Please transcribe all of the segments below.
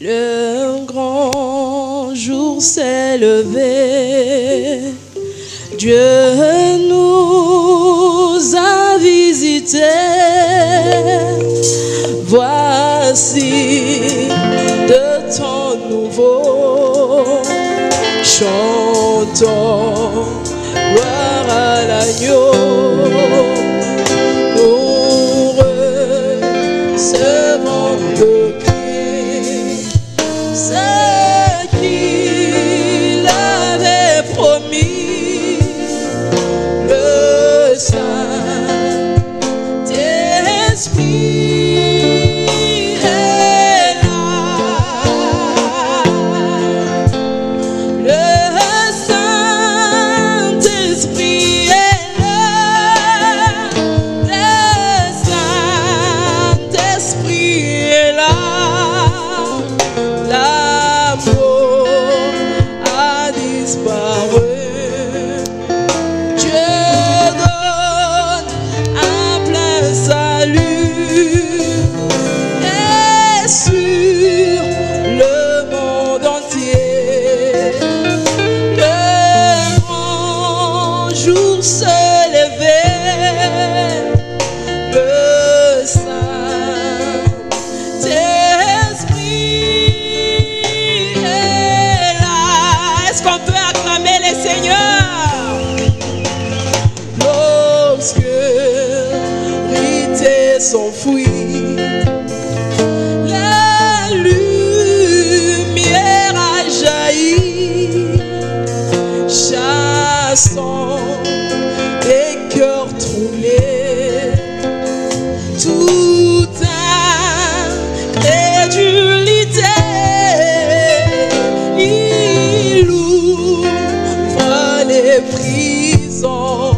Le grand jour s'est levé. Dieu nous a visités. Voici de temps nouveau. Chantons gloire sur le monde entier. Le grand jour se levait, le Saint-Esprit est là. Est-ce qu'on peut acclamer le Seigneur? L'obscurité s'enfuit. des cœurs troublés, toute incrédulité, il ouvre les prisons,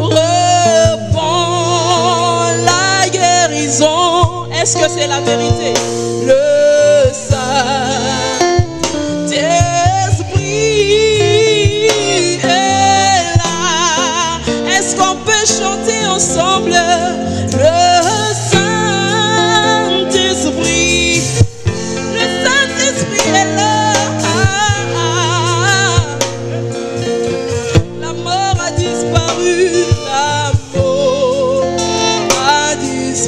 repend la guérison. Est-ce que c'est la vérité?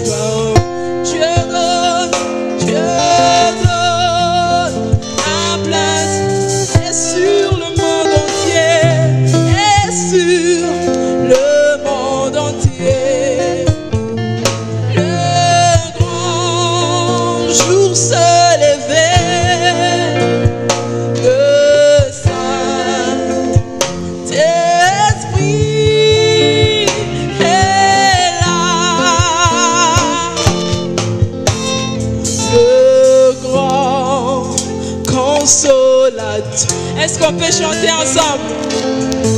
grow. Est-ce qu'on peut chanter ensemble?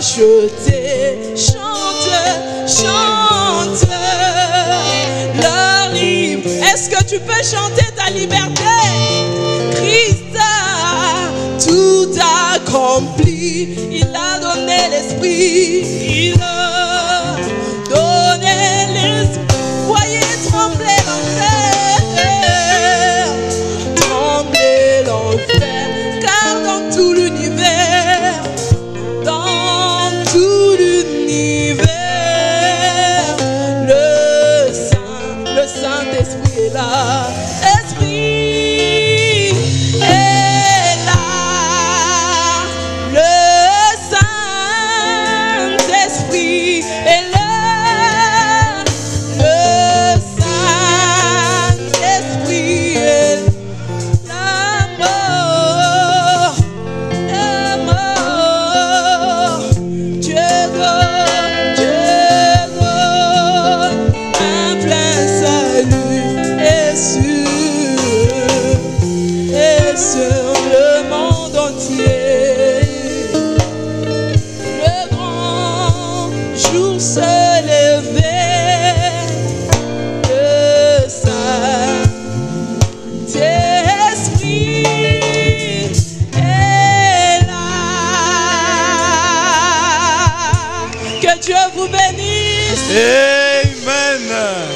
Chante, chante leur hymne. Est-ce que tu peux chanter ta liberté? Christ a tout accompli. Il a donné l'esprit. Il a Que Dieu vous bénisse.